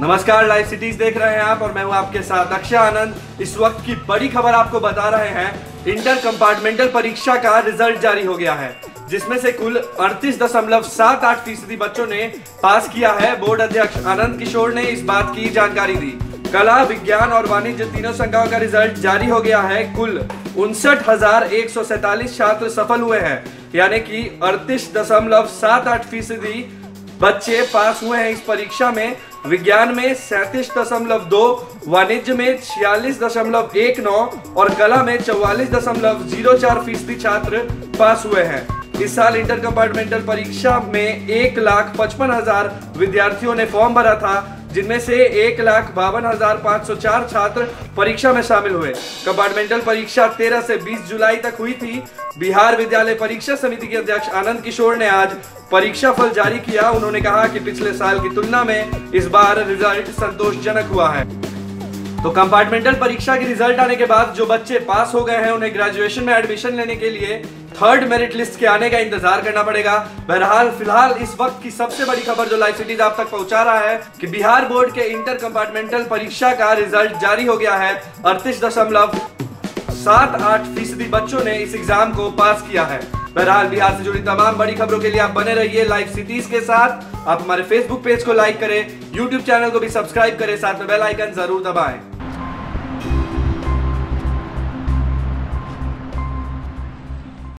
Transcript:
नमस्कार live cities देख रहे हैं आप और मैं हूँ आपके साथ अक्षय आनंद। इस वक्त की बड़ी खबर आपको बता रहे हैं इंटर कंपार्टमेंटल परीक्षा का रिज़ल्ट जारी हो गया है, जिसमें से कुल अड़तीस दशमलव सात आठ फ़ीसदी बच्चों ने पास किया है। बोर्ड अध्यक्ष आनंद किशोर ने इस बात की जानकारी दी। कला, विज्ञान और वाणिज्य तीनों संख्याओं का रिज़ल्ट जारी हो गया है। कुल उनसठ हज़ार एक सौ सैतालीस छात्र सफल हुए हैं, यानी कि अड़तीस दशमलव सात आठ फ़ीसदी बच्चे पास हुए हैं इस परीक्षा में। विज्ञान में सैतीस दशमलव दो, वाणिज्य में छियालीस दशमलव एक नौ और कला में चौवालीस दशमलव ज़ीरो चार फ़ीसदी छात्र पास हुए हैं। इस साल इंटर कंपार्टमेंटल परीक्षा में एक लाख पचपन हज़ार विद्यार्थियों ने फॉर्म भरा था। जिनमें से एक लाख बावन हज़ार पाँच सौ चार छात्र परीक्षा में शामिल हुए। कंपार्टमेंटल परीक्षा 13 से 20 जुलाई तक हुई थी। बिहार विद्यालय परीक्षा समिति के अध्यक्ष आनंद किशोर ने आज परीक्षा फल जारी किया। उन्होंने कहा कि पिछले साल की तुलना में इस बार रिज़ल्ट संतोषजनक हुआ है। तो कंपार्टमेंटल परीक्षा के रिज़ल्ट आने के बाद जो बच्चे पास हो गए हैं, उन्हें ग्रेजुएशन में एडमिशन लेने के लिए थर्ड मेरिट लिस्ट के आने का इंतज़ार करना पड़ेगा। बहरहाल, फ़िलहाल इस वक्त की सबसे बड़ी खबर जो लाइव सिटीज़ आप तक पहुँचा रहा है कि बिहार बोर्ड के इंटर कंपार्टमेंटल परीक्षा का रिज़ल्ट जारी हो गया है। अड़तीस दशमलव सात आठ फ़ीसदी बच्चों ने इस एग्ज़ाम को पास किया है। बहरहाल, बिहार से जुड़ी तमाम बड़ी खबरों के लिए आप बने रहिए लाइव सिटीज़ के साथ। आप हमारे फेसबुक पेज को लाइक करें यूट्यूब चैनल को भी सब्सक्राइब करें, साथ में बेल आइकन ज़रूर दबाएँ।